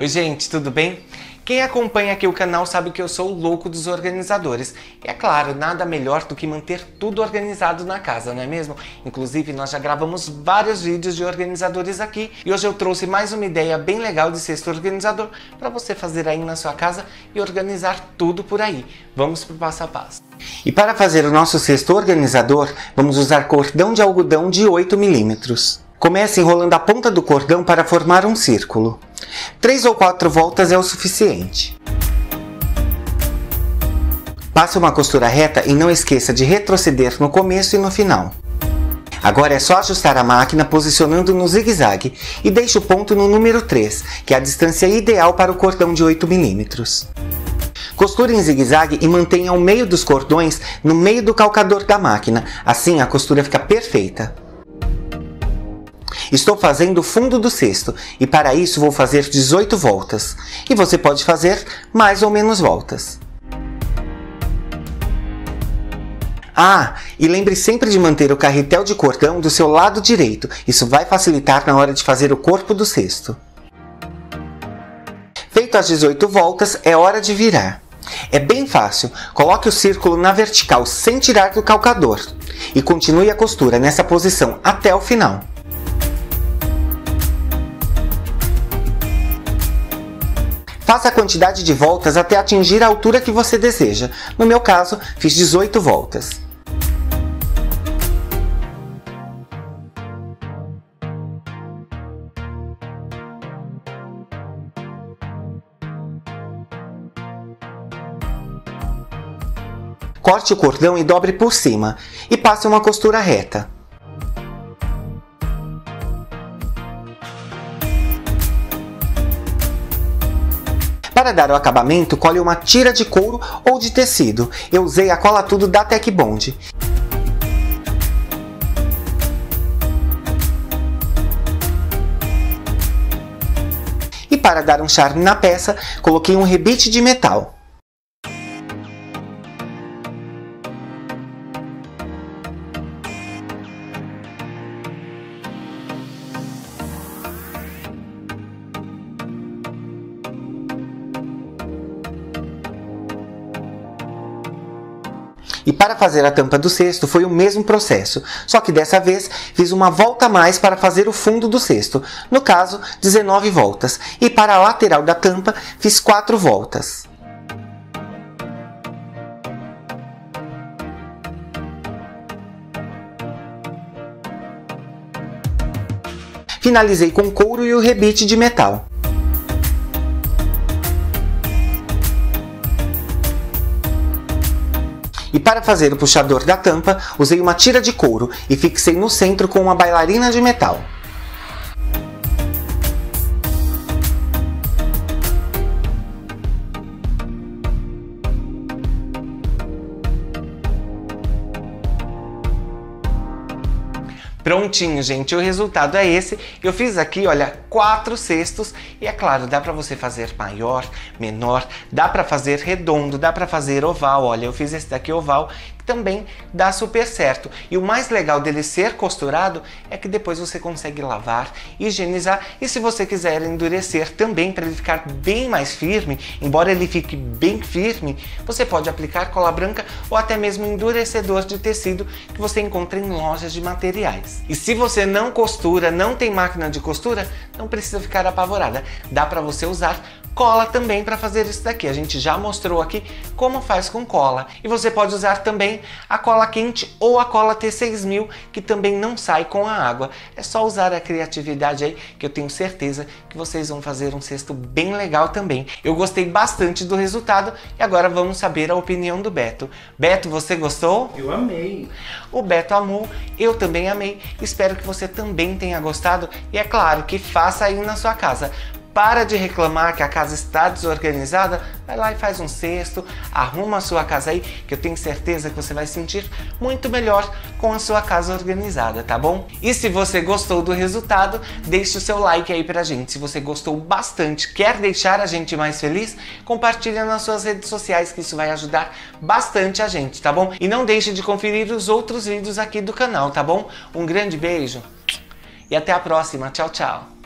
Oi gente, tudo bem? Quem acompanha aqui o canal sabe que eu sou o louco dos organizadores. E é claro, nada melhor do que manter tudo organizado na casa, não é mesmo? Inclusive, nós já gravamos vários vídeos de organizadores aqui e hoje eu trouxe mais uma ideia bem legal de cesto organizador para você fazer aí na sua casa e organizar tudo por aí. Vamos para o passo a passo. E para fazer o nosso cesto organizador, vamos usar cordão de algodão de 8 milímetros. Comece enrolando a ponta do cordão para formar um círculo. Três ou quatro voltas é o suficiente. Passe uma costura reta e não esqueça de retroceder no começo e no final. Agora é só ajustar a máquina posicionando no zigue-zague e deixe o ponto no número 3, que é a distância ideal para o cordão de 8 mm. Costure em zigue-zague e mantenha o meio dos cordões no meio do calcador da máquina, assim a costura fica perfeita. Estou fazendo o fundo do cesto e para isso vou fazer 18 voltas. E você pode fazer mais ou menos voltas. Ah, e lembre sempre de manter o carretel de cordão do seu lado direito. Isso vai facilitar na hora de fazer o corpo do cesto. Feito as 18 voltas, é hora de virar. É bem fácil. Coloque o círculo na vertical sem tirar do calcador e continue a costura nessa posição até o final. Faça a quantidade de voltas até atingir a altura que você deseja. No meu caso, fiz 18 voltas. Corte o cordão e dobre por cima e passe uma costura reta. Para dar o acabamento, colhe uma tira de couro ou de tecido. Eu usei a cola tudo da Tec Bond. E para dar um charme na peça, coloquei um rebite de metal. E para fazer a tampa do cesto foi o mesmo processo, só que dessa vez fiz uma volta a mais para fazer o fundo do cesto, no caso 19 voltas, e para a lateral da tampa fiz 4 voltas. Finalizei com couro e o rebite de metal. E para fazer o puxador da tampa, usei uma tira de couro e fixei no centro com uma bailarina de metal. Prontinho, gente, o resultado é esse. Eu fiz aqui, olha, quatro cestos e é claro, dá para você fazer maior, menor, dá para fazer redondo, dá para fazer oval. Olha, eu fiz esse daqui oval também dá super certo. E o mais legal dele ser costurado é que depois você consegue lavar, higienizar e se você quiser endurecer também para ele ficar bem mais firme, embora ele fique bem firme, você pode aplicar cola branca ou até mesmo endurecedor de tecido que você encontra em lojas de materiais. E se você não costura, não tem máquina de costura, não precisa ficar apavorada. Dá para você usar cola também para fazer isso daqui. A gente já mostrou aqui como faz com cola. E você pode usar também a cola quente ou a cola T6000, que também não sai com a água. É só usar a criatividade aí, que eu tenho certeza que vocês vão fazer um cesto bem legal também. Eu gostei bastante do resultado e agora vamos saber a opinião do Beto. Beto, você gostou? Eu amei. O Beto amou, eu também amei. Espero que você também tenha gostado e é claro que faça aí na sua casa. Para de reclamar que a casa está desorganizada, vai lá e faz um cesto, arruma a sua casa aí, que eu tenho certeza que você vai sentir muito melhor com a sua casa organizada, tá bom? E se você gostou do resultado, deixe o seu like aí pra gente. Se você gostou bastante, quer deixar a gente mais feliz, compartilha nas suas redes sociais que isso vai ajudar bastante a gente, tá bom? E não deixe de conferir os outros vídeos aqui do canal, tá bom? Um grande beijo e até a próxima. Tchau, tchau.